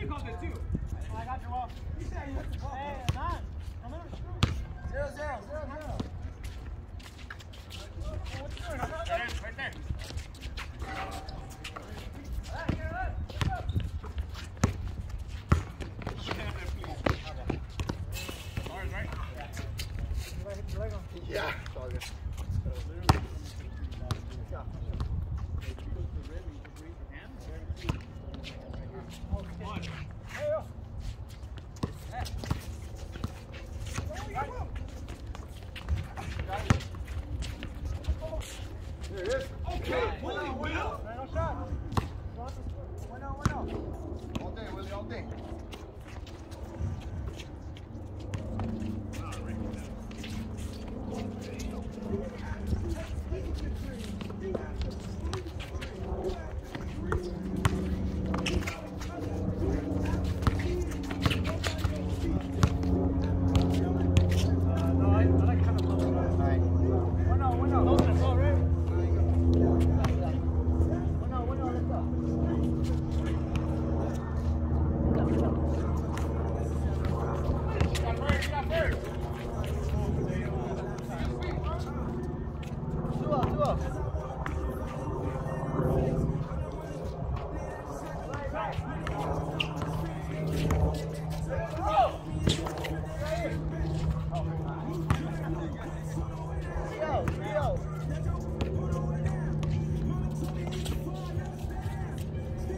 you called it too. I got you off. You said you hit the ball. Hey, man. I'm in a screw. Zero, zero, zero, zero. Right there, right there. Yes.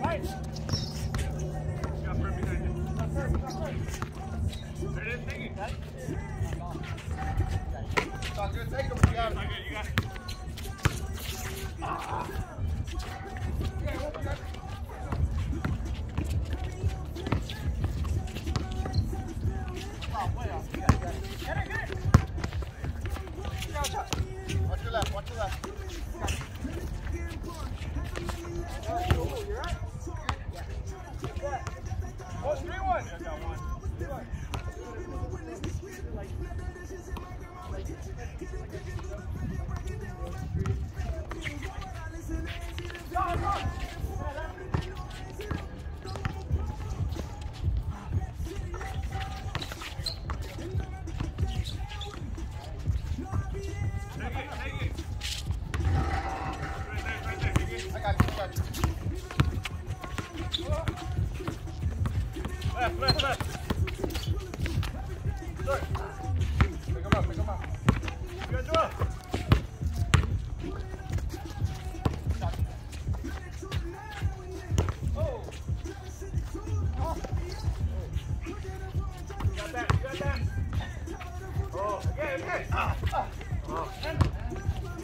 Right. Got behind it. I'm gonna take. You it. Oh, okay, okay. Ah, ah. Oh.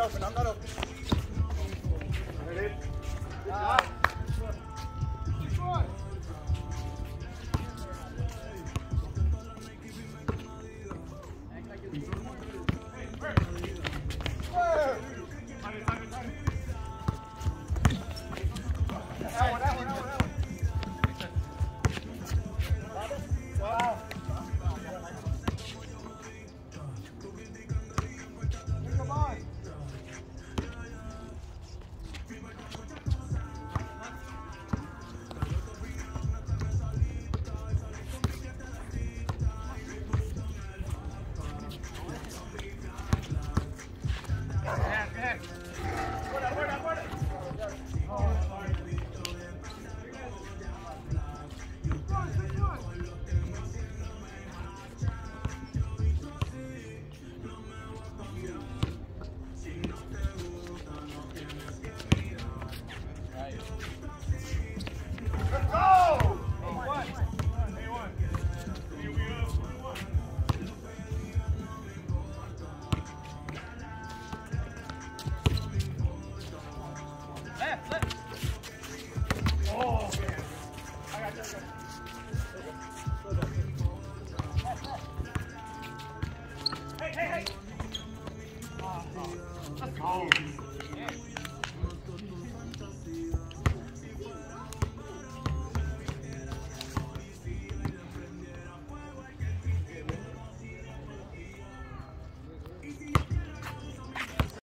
open. I'm not open. There it is. Ah.